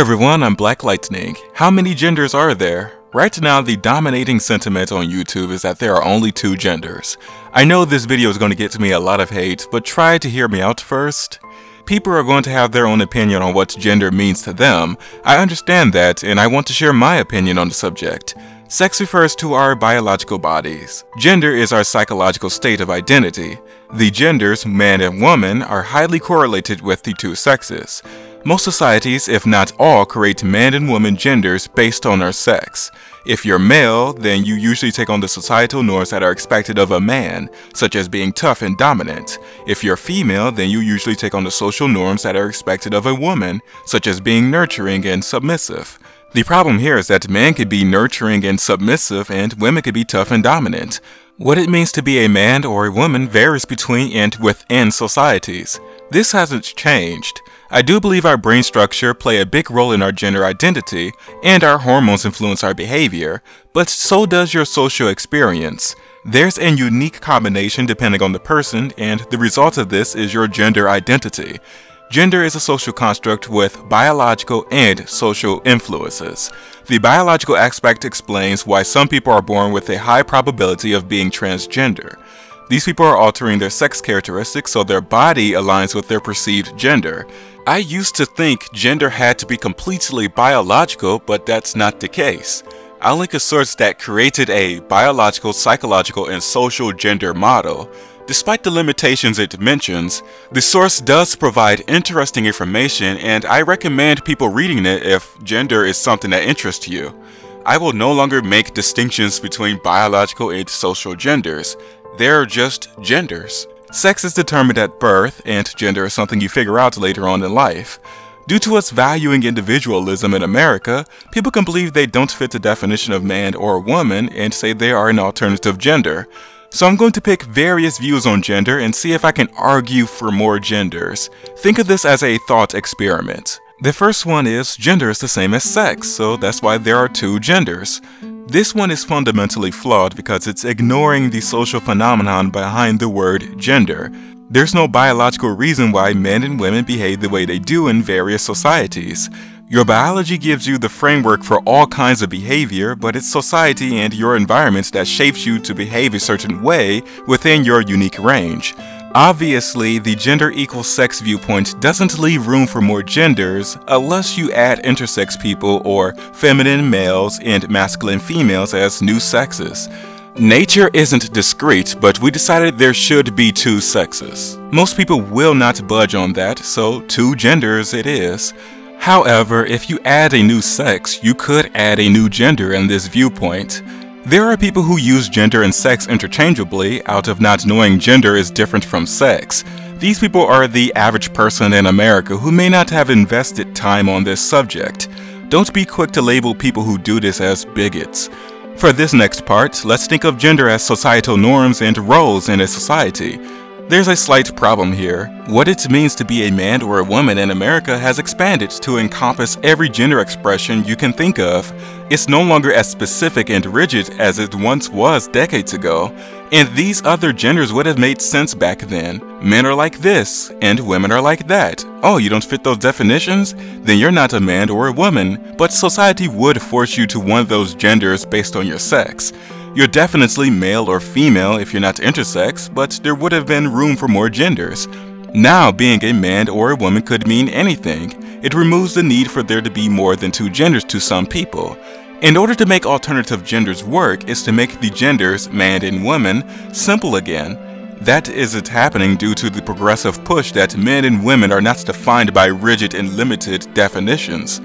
Everyone, I'm Black Lightning. How many genders are there? Right now, the dominating sentiment on YouTube is that there are only two genders. I know this video is going to get to me a lot of hate, but try to hear me out first. People are going to have their own opinion on what gender means to them. I understand that, and I want to share my opinion on the subject. Sex refers to our biological bodies. Gender is our psychological state of identity. The genders, man and woman, are highly correlated with the two sexes. Most societies, if not all, create man and woman genders based on our sex. If you're male, then you usually take on the societal norms that are expected of a man, such as being tough and dominant. If you're female, then you usually take on the social norms that are expected of a woman, such as being nurturing and submissive. The problem here is that men could be nurturing and submissive and women could be tough and dominant. What it means to be a man or a woman varies between and within societies. This hasn't changed. I do believe our brain structure play a big role in our gender identity, and our hormones influence our behavior, but so does your social experience. There's a unique combination depending on the person, and the result of this is your gender identity. Gender is a social construct with biological and social influences. The biological aspect explains why some people are born with a high probability of being transgender. These people are altering their sex characteristics so their body aligns with their perceived gender. I used to think gender had to be completely biological, but that's not the case. I'll link a source that created a biological, psychological, and social gender model. Despite the limitations it mentions, the source does provide interesting information and I recommend people reading it if gender is something that interests you. I will no longer make distinctions between biological and social genders. They're just genders. Sex is determined at birth, and gender is something you figure out later on in life. Due to us valuing individualism in America, people can believe they don't fit the definition of man or woman and say they are an alternative gender. So I'm going to pick various views on gender and see if I can argue for more genders. Think of this as a thought experiment. The first one is gender is the same as sex, so that's why there are two genders. This one is fundamentally flawed because it's ignoring the social phenomenon behind the word gender. There's no biological reason why men and women behave the way they do in various societies. Your biology gives you the framework for all kinds of behavior, but it's society and your environment that shapes you to behave a certain way within your unique range. Obviously, the gender equals sex viewpoint doesn't leave room for more genders unless you add intersex people or feminine males and masculine females as new sexes. Nature isn't discrete, but we decided there should be two sexes. Most people will not budge on that, so two genders it is. However, if you add a new sex, you could add a new gender in this viewpoint. There are people who use gender and sex interchangeably out of not knowing gender is different from sex. These people are the average person in America who may not have invested time on this subject. Don't be quick to label people who do this as bigots. For this next part, let's think of gender as societal norms and roles in a society. There's a slight problem here. What it means to be a man or a woman in America has expanded to encompass every gender expression you can think of. It's no longer as specific and rigid as it once was decades ago, and these other genders would have made sense back then. Men are like this, and women are like that. Oh, you don't fit those definitions? Then you're not a man or a woman, but society would force you to one of those genders based on your sex. You're definitely male or female if you're not intersex, but there would have been room for more genders. Now, being a man or a woman could mean anything. It removes the need for there to be more than two genders to some people. In order to make alternative genders work is to make the genders, man and woman, simple again. That isn't happening due to the progressive push that men and women are not defined by rigid and limited definitions.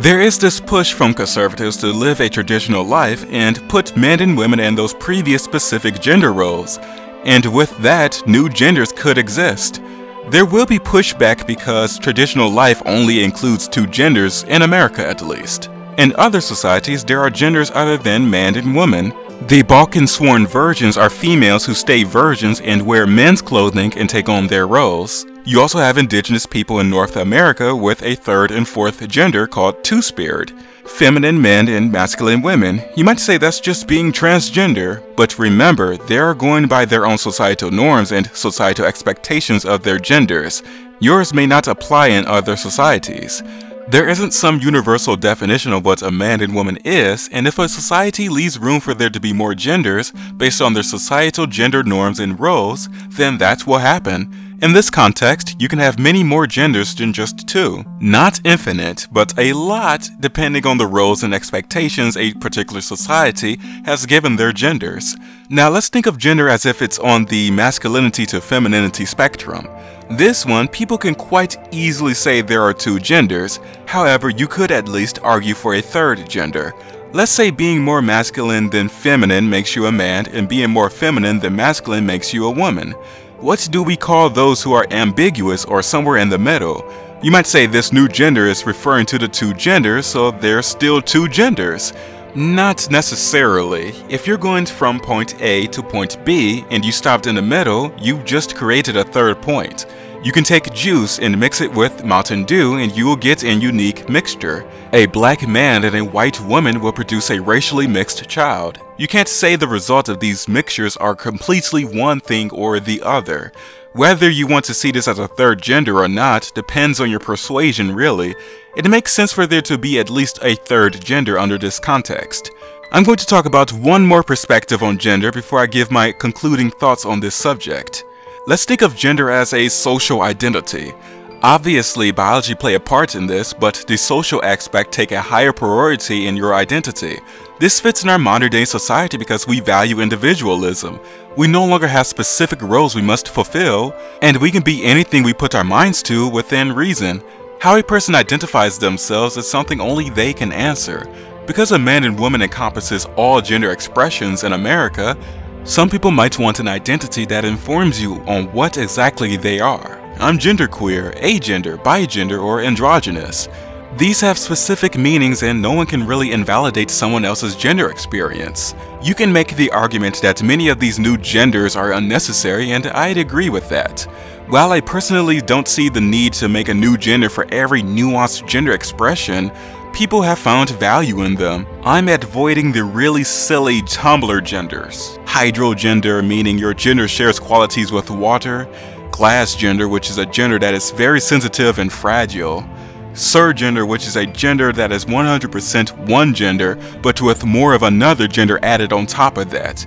There is this push from conservatives to live a traditional life and put men and women in those previous specific gender roles, and with that, new genders could exist. There will be pushback because traditional life only includes two genders, in America at least. In other societies, there are genders other than man and woman. The Balkan sworn virgins are females who stay virgins and wear men's clothing and take on their roles. You also have indigenous people in North America with a third and fourth gender called two-spirit. Feminine men and masculine women. You might say that's just being transgender, but remember, they are going by their own societal norms and societal expectations of their genders. Yours may not apply in other societies. There isn't some universal definition of what a man and woman is, and if a society leaves room for there to be more genders based on their societal gender norms and roles, then that's what happen. In this context, you can have many more genders than just two. Not infinite, but a lot depending on the roles and expectations a particular society has given their genders. Now let's think of gender as if it's on the masculinity to femininity spectrum. This one, people can quite easily say there are two genders, however you could at least argue for a third gender. Let's say being more masculine than feminine makes you a man and being more feminine than masculine makes you a woman. What do we call those who are ambiguous or somewhere in the middle? You might say this new gender is referring to the two genders, so there's still two genders. Not necessarily. If you're going from point A to point B and you stopped in the middle, you've just created a third point. You can take juice and mix it with Mountain Dew and you will get a unique mixture. A black man and a white woman will produce a racially mixed child. You can't say the result of these mixtures are completely one thing or the other. Whether you want to see this as a third gender or not depends on your persuasion really. It makes sense for there to be at least a third gender under this context. I'm going to talk about one more perspective on gender before I give my concluding thoughts on this subject. Let's think of gender as a social identity. Obviously, biology play a part in this, but the social aspect take a higher priority in your identity. This fits in our modern day society because we value individualism. We no longer have specific roles we must fulfill, and we can be anything we put our minds to within reason. How a person identifies themselves is something only they can answer. Because a man and woman encompasses all gender expressions in America, some people might want an identity that informs you on what exactly they are. I'm genderqueer, agender, bigender, or androgynous. These have specific meanings and no one can really invalidate someone else's gender experience. You can make the argument that many of these new genders are unnecessary and I'd agree with that. While I personally don't see the need to make a new gender for every nuanced gender expression, people have found value in them. I'm avoiding the really silly Tumblr genders. Hydrogender, meaning your gender shares qualities with water. Glass gender, which is a gender that is very sensitive and fragile. Surgender, which is a gender that is 100% one gender, but with more of another gender added on top of that.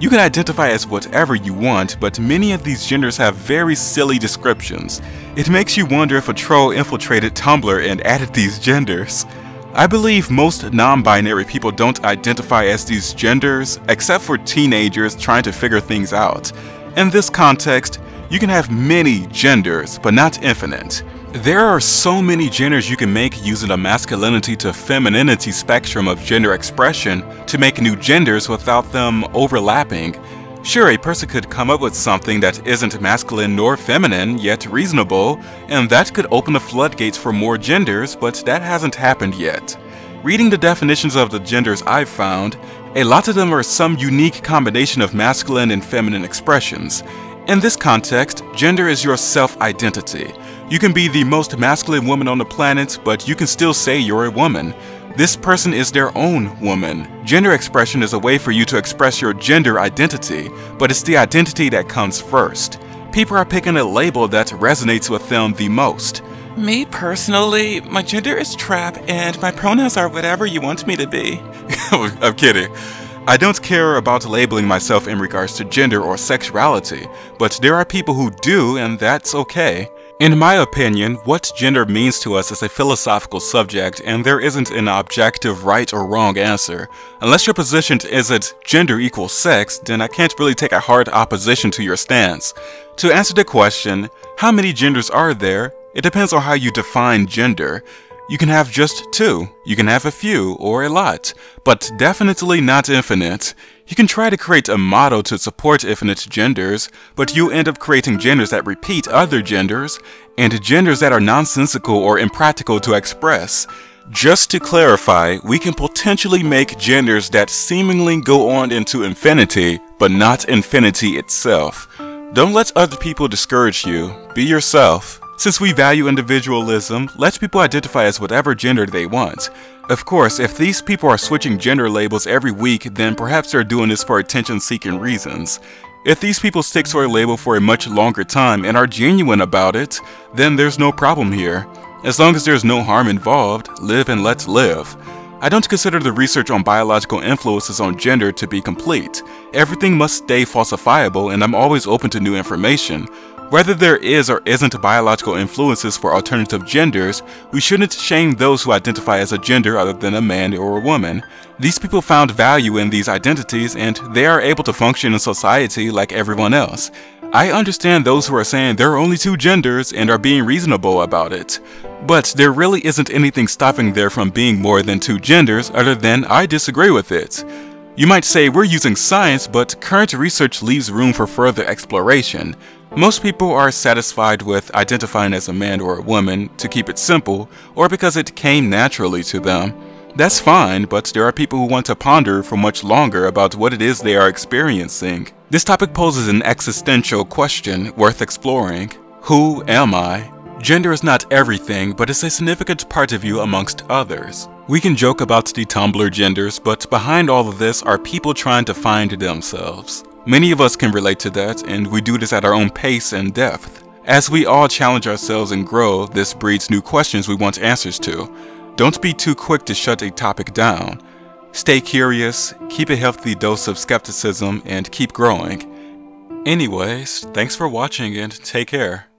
You can identify as whatever you want, but many of these genders have very silly descriptions. It makes you wonder if a troll infiltrated Tumblr and added these genders. I believe most non-binary people don't identify as these genders, except for teenagers trying to figure things out. In this context, you can have many genders, but not infinite. There are so many genders you can make using the masculinity to femininity spectrum of gender expression to make new genders without them overlapping. Sure, a person could come up with something that isn't masculine nor feminine, yet reasonable, and that could open the floodgates for more genders, but that hasn't happened yet. Reading the definitions of the genders I've found, a lot of them are some unique combination of masculine and feminine expressions. In this context, gender is your self-identity. You can be the most masculine woman on the planet, but you can still say you're a woman. This person is their own woman. Gender expression is a way for you to express your gender identity, but it's the identity that comes first. People are picking a label that resonates with them the most. Me personally, my gender is trap and my pronouns are whatever you want me to be. I'm kidding. I don't care about labeling myself in regards to gender or sexuality, but there are people who do and that's okay. In my opinion, what gender means to us is a philosophical subject and there isn't an objective right or wrong answer. Unless your position isn't gender equals sex, then I can't really take a hard opposition to your stance. To answer the question, how many genders are there? It depends on how you define gender. You can have just two, you can have a few, or a lot, but definitely not infinite. You can try to create a model to support infinite genders, but you end up creating genders that repeat other genders, and genders that are nonsensical or impractical to express. Just to clarify, we can potentially make genders that seemingly go on into infinity, but not infinity itself. Don't let other people discourage you. Be yourself. Since we value individualism, let people identify as whatever gender they want. Of course, if these people are switching gender labels every week, then perhaps they're doing this for attention-seeking reasons. If these people stick to a label for a much longer time and are genuine about it, then there's no problem here. As long as there's no harm involved, live and let's live. I don't consider the research on biological influences on gender to be complete. Everything must stay falsifiable and I'm always open to new information. Whether there is or isn't biological influences for alternative genders, we shouldn't shame those who identify as a gender other than a man or a woman. These people found value in these identities and they are able to function in society like everyone else. I understand those who are saying there are only two genders and are being reasonable about it. But there really isn't anything stopping there from being more than two genders other than I disagree with it. You might say we're using science, but current research leaves room for further exploration. Most people are satisfied with identifying as a man or a woman to keep it simple, or because it came naturally to them. That's fine, but there are people who want to ponder for much longer about what it is they are experiencing. This topic poses an existential question worth exploring. Who am I? Gender is not everything, but it's a significant part of you amongst others. We can joke about the Tumblr genders, but behind all of this are people trying to find themselves. Many of us can relate to that, and we do this at our own pace and depth. As we all challenge ourselves and grow, this breeds new questions we want answers to. Don't be too quick to shut a topic down. Stay curious, keep a healthy dose of skepticism, and keep growing. Anyways, thanks for watching and take care.